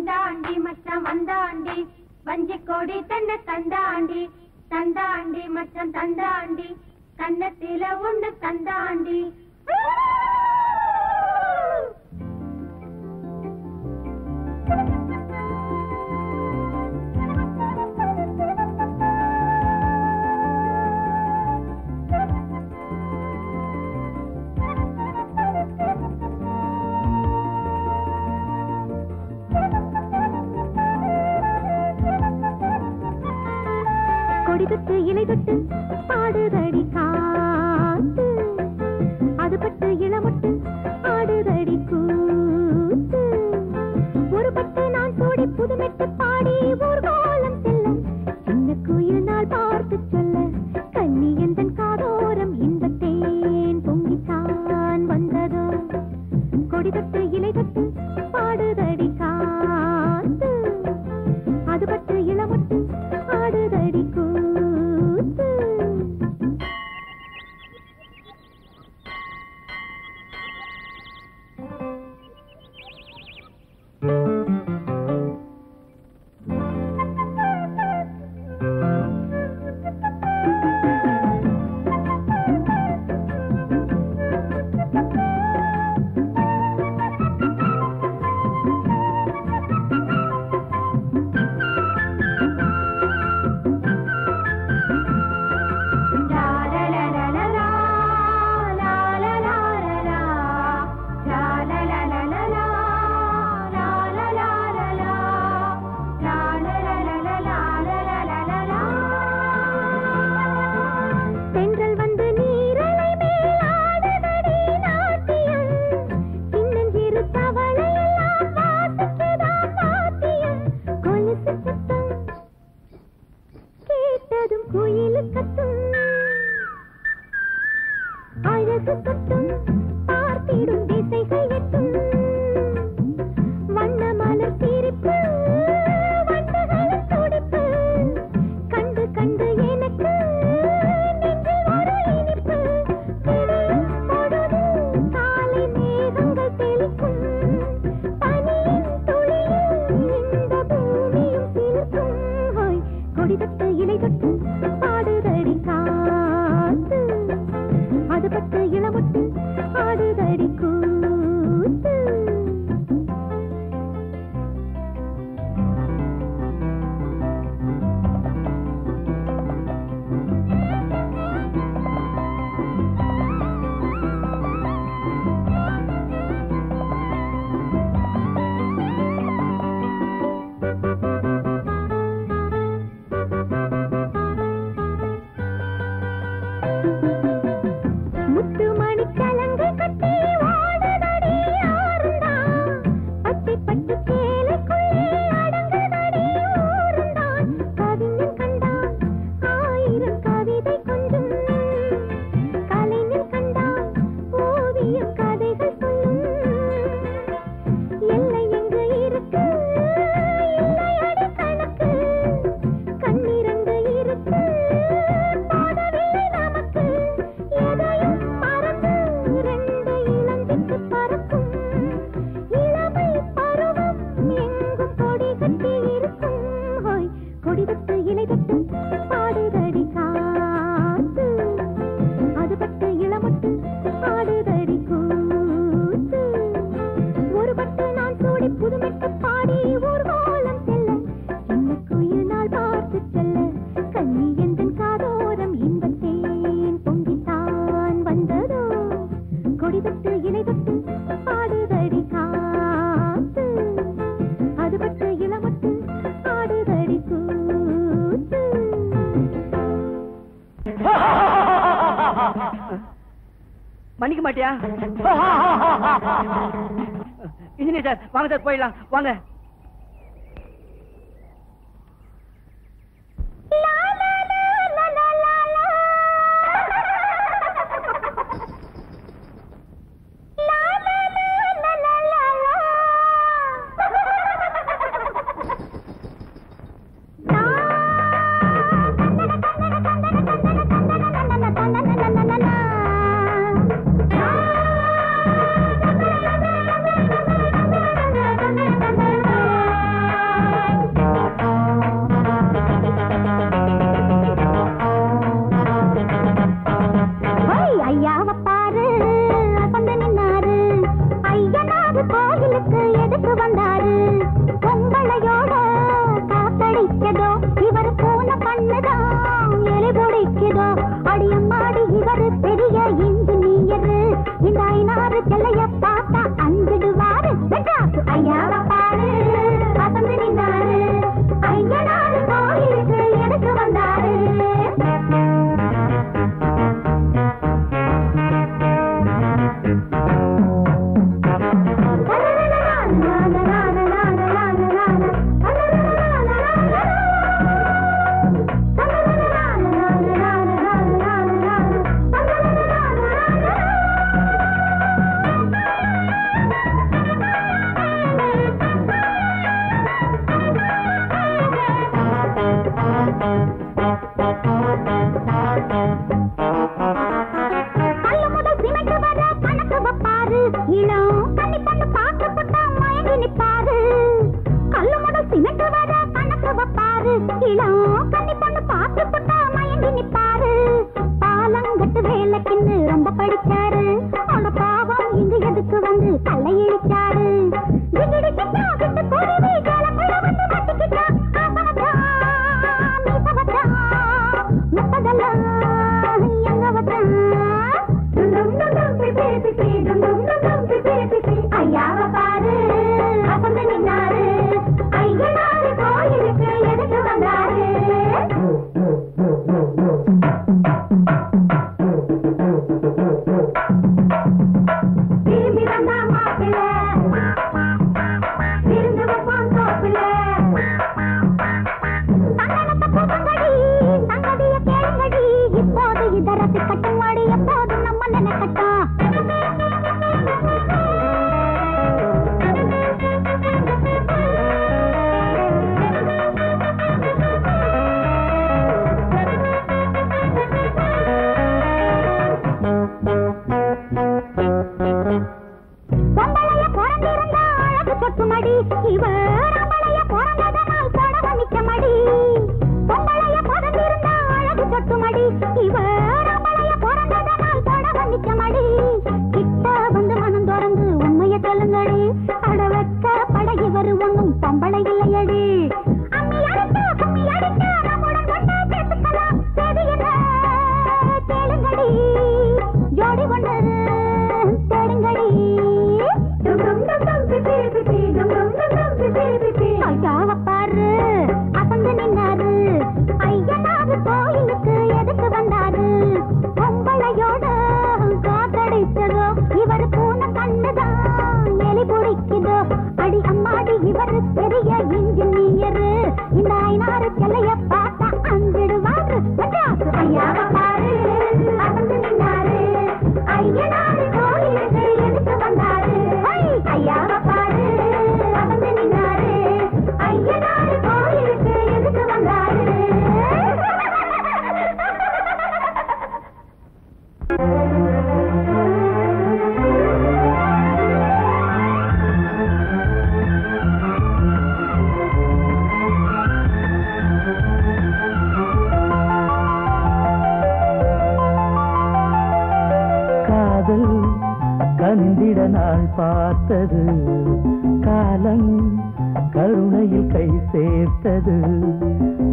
வந்தாண்டி மச்சான் வந்தாண்டி வஞ்சி கோடி தன்னை தந்தாண்டி தந்தாண்டி மச்சான் தந்தாண்டி கண்ணத்தில உண்டு தந்தாண்டி. கொடி தொட்டு இலை தொட்டு பாடுதடி கா மன்னிக்க மாட்டியா? இனி சார் வாங்க சார் போயிடலாம். வாங்க. பொண்ணு பொண்ணு பாத்து புட்டா மயங்கி நிப்பாரு. பாலங்கட்டு ரொம்ப படிச்சாரு. அந்த பாவம் இங்க எதுக்கு வந்து கல்லை இழிச்சாரு है வண்டிய இன்ஜினியர் இந்த ஐநாறு செல்லையப்பா. காதல் கனிந்திட நாள் பார்த்தது. காலம் கருணையில் கை சேர்த்தது.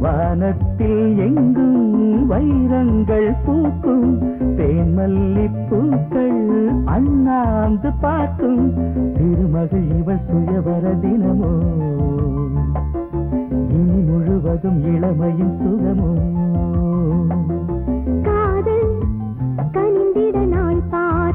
வானத்தில் எங்கும் வைரங்கள் பூக்கும். தேன்மல்லி பூக்கள் அண்ணாந்து பார்க்கும். திருமகள் இவள் சுயவர தினமோ? இனி முழுவதும் இளமையும் சுகமோ? காதல் கனிந்திட நாள் பார்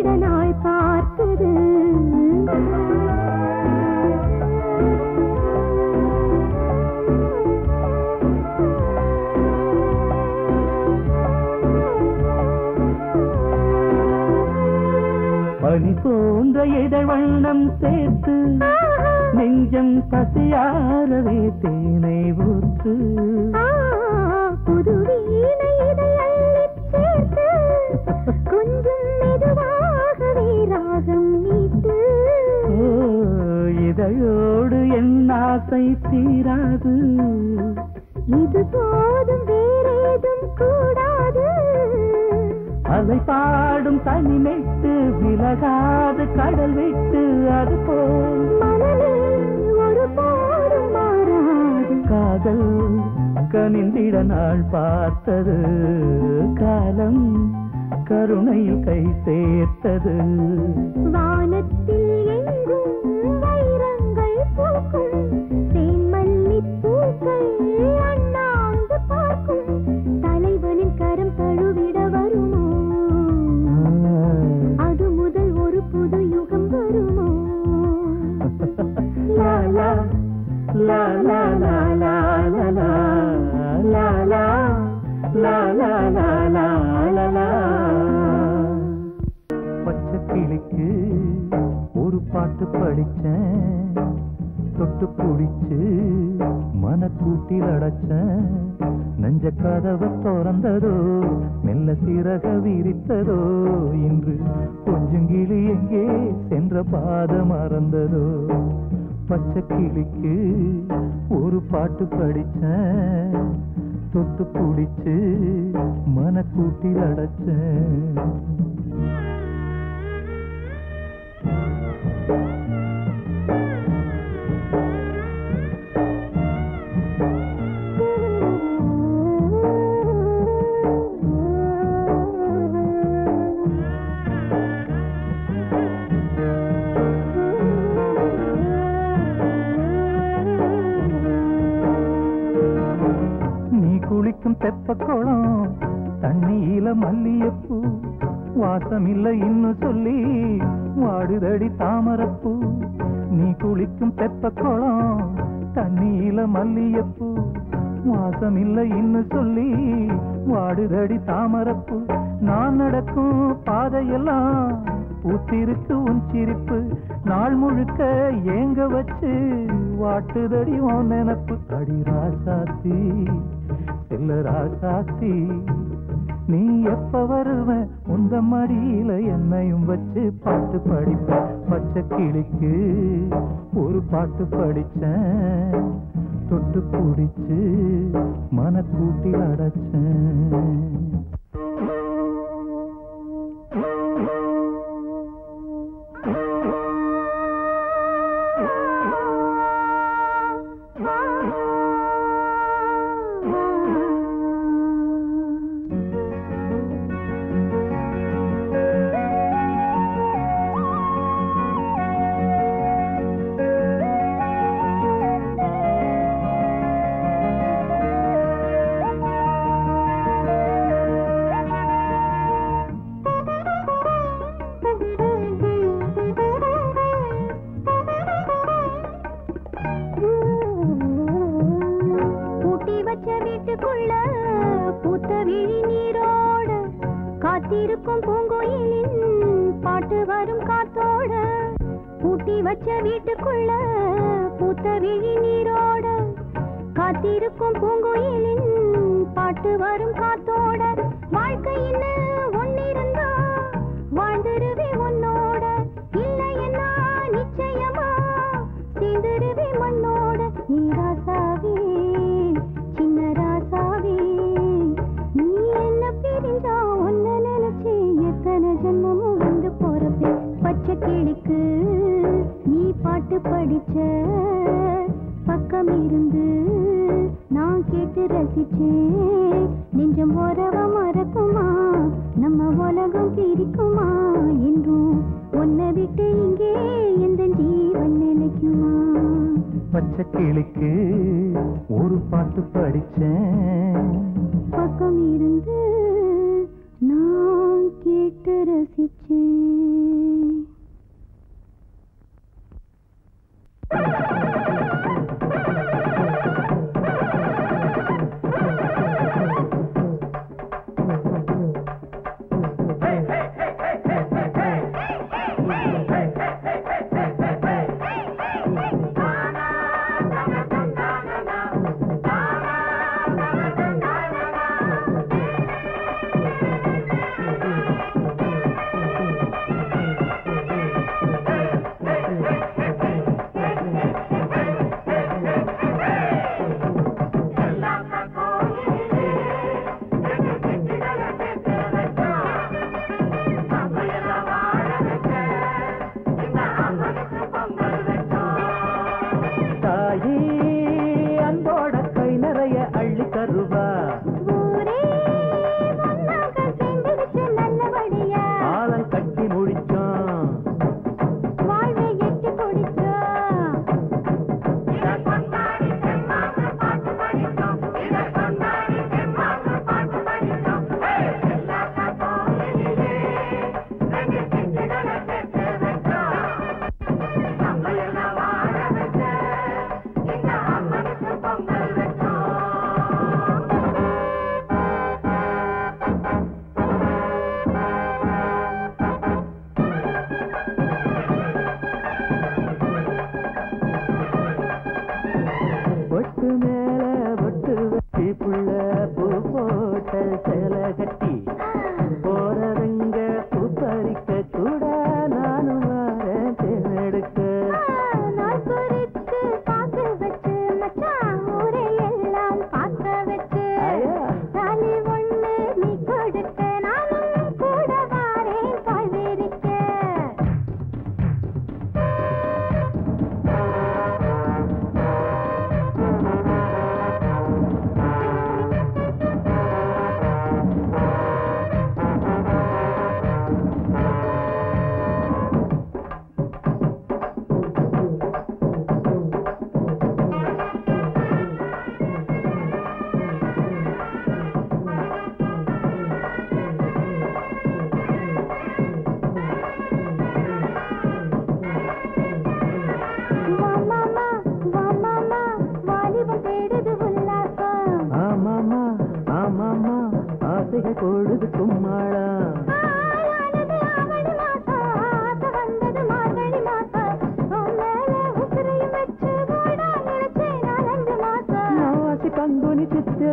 கனிந்திட நாள் பார்த்தது. பனி போன்ற இதழ் வண்ணம் சேர்த்து நெஞ்சம் பசியாரவே தேனை ஊற்று. ராகம் மீட்டு ஓ, இதழோடு என் ஆசை தீராது. இது போதும் வேறேதும் கூடாது. அலை பாடும் தனி நெட்டு விலகாது கடல் விட்டு அது போல். ஒரு மாறாது. காதல் கனிந்திட நாள் பார்த்தது காலம் கருணையில் கை சேர்த்தது. வானத்தில் பிடிச்சு மனக்கூட்டில் அடைச்ச நெஞ்ச கதவு திறந்ததோ மெல்ல சிறக விரித்ததோ இன்று கொஞ்சம் கிளி எங்கே சென்ற பாத மறந்ததோ. பச்சை கிளிக்கு ஒரு பாட்டு படிச்சேன் தொட்டு பிடிச்சு மனக்கூட்டில் அடைச்சேன் வாசம் இன்னும் சொல்லி வாடுதடி தாமரப்பூ நீ குளிக்கும் தெப்ப குளம் தண்ணியில மல்லியப்பூ வாசம் இல்லை இன்னும் சொல்லி வாடுதடி தாமரப்பு நான் நடக்கும் பாதையெல்லாம் பூத்திருக்கு உன் சிரிப்பு நாள் முழுக்க ஏங்க வச்சு வாட்டுதடி உன் நினப்பு. அடி ராசாத்தி செல்ல ராசாத்தி நீ எப்ப வருவ? உந்த மடியில என்னையும் வச்சு பாட்டு படிப்பேன். பச்சை கிளிக்கு ஒரு பாட்டு படிச்சேன். தொட்டு பிடிச்சு மனக்கூட்டி அடைச்சேன். வீட்டுக்குள்ள பூத்த விழி நீரோட காத்திருக்கும் பூங்கோயிலின் பாட்டு வரும் காத்தோட பூட்டி வச்ச வீட்டுக்குள்ள பூத்த விழி நீரோட காத்திருக்கும் பூங்கோயிலின் பாட்டு வரும் காத்தோட வாழ்க்கையின்னு ஒன்னிருந்தா வாழ்ந்துருவே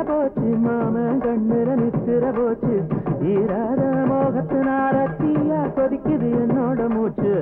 நித்திர போச்சு மாமன் கண்ணுற நித்திர போச்சு. ஈராத மோகத்தினார தீயா கொதிக்குது என்னோட மூச்சு.